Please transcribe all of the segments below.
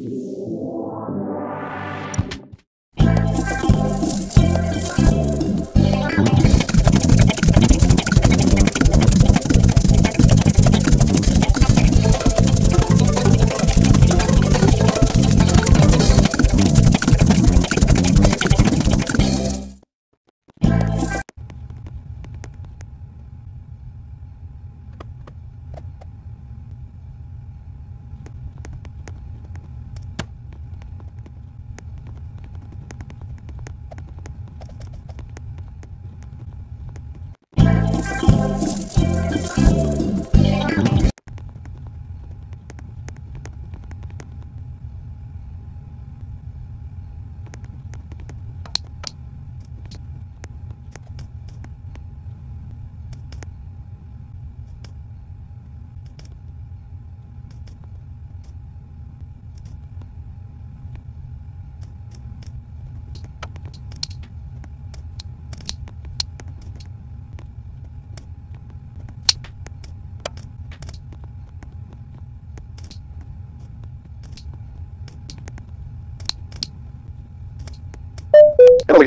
Hello,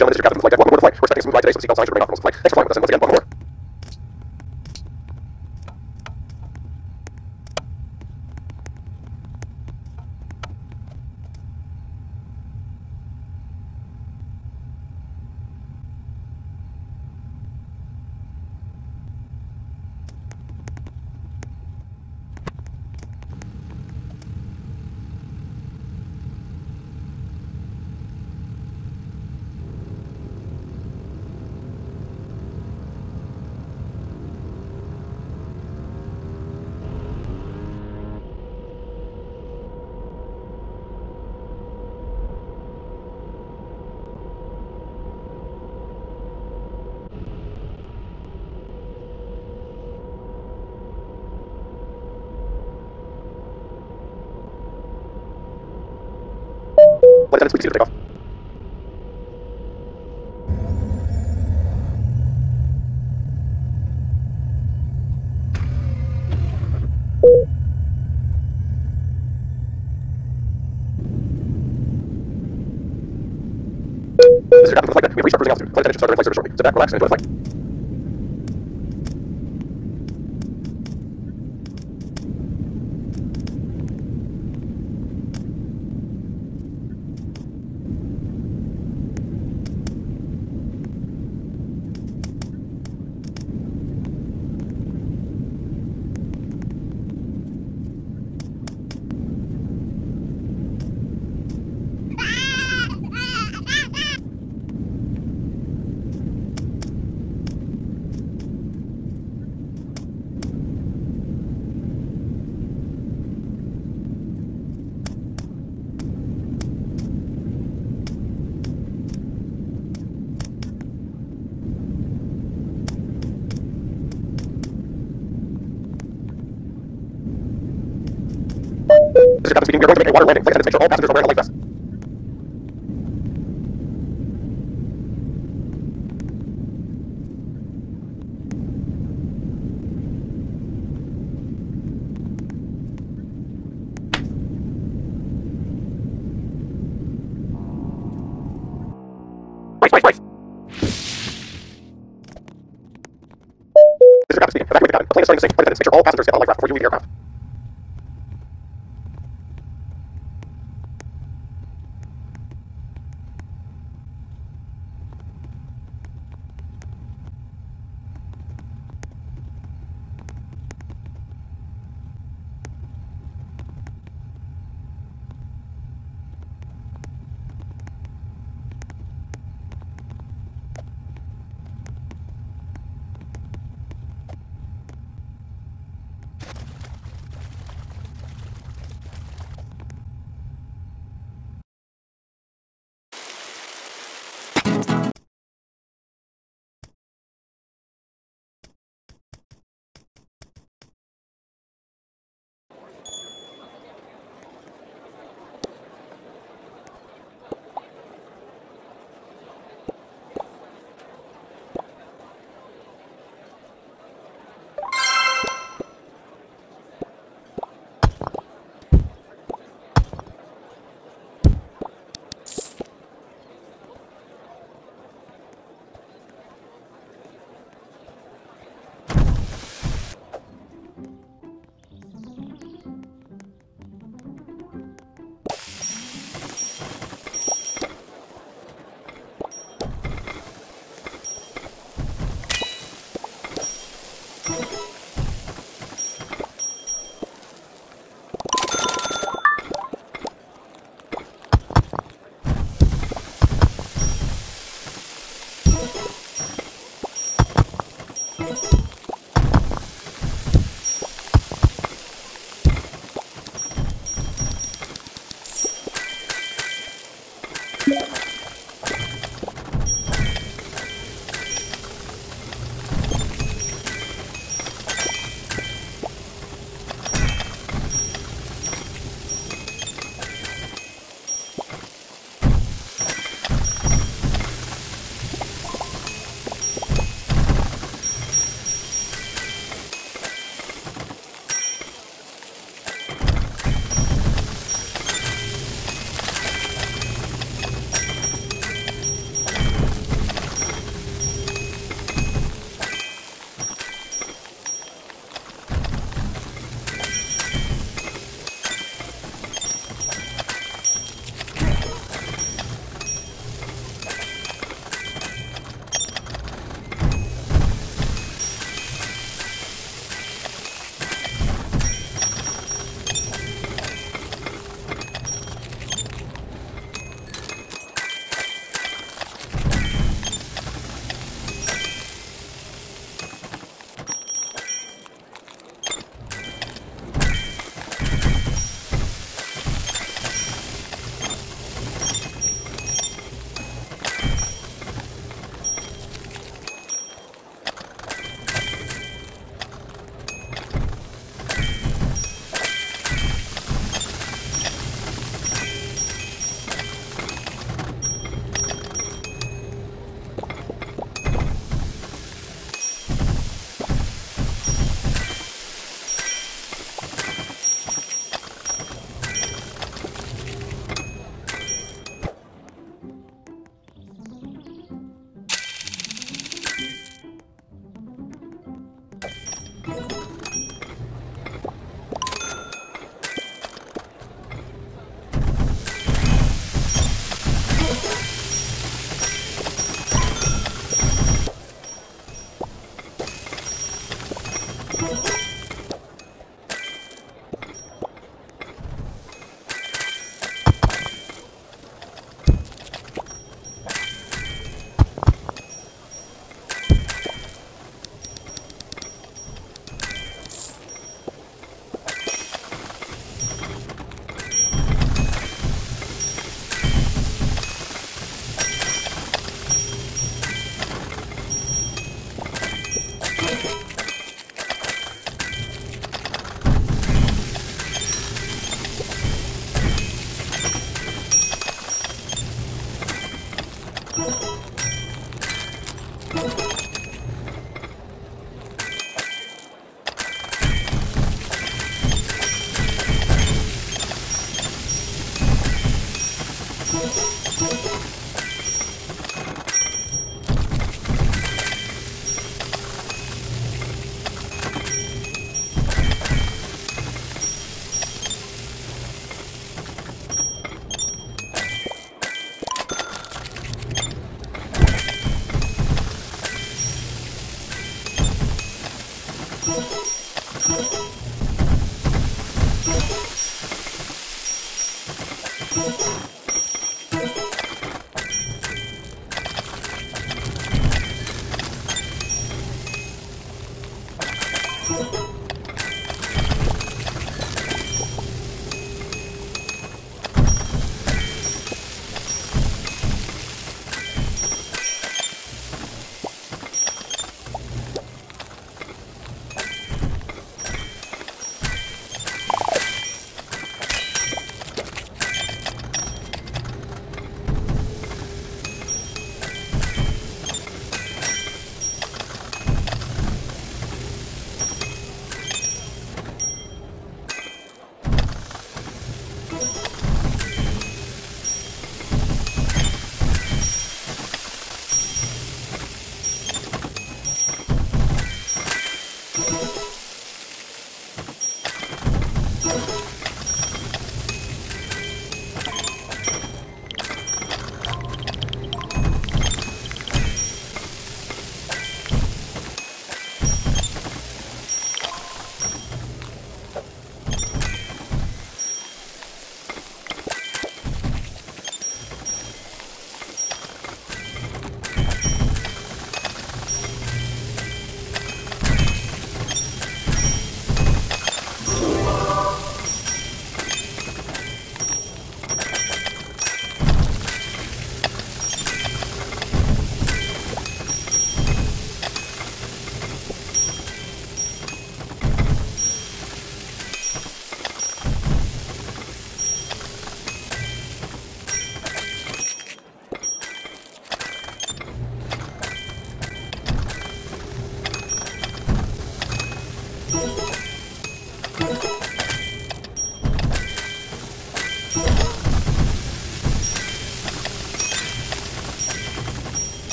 gentlemen, this is your captain of the flight deck. Welcome aboard the flight. We're expecting a smooth ride today, so seatbelt signs should remain off the flight. Thanks for flying with us, and once again, welcome aboard. Flight attendants, please proceed to takeoff. This is your captain of the flight deck. We have attendants should start their flight shortly. Sit back, relax, and enjoy the flight. Water landing. Flight attendants, make sure all passengers are wearing a life vest.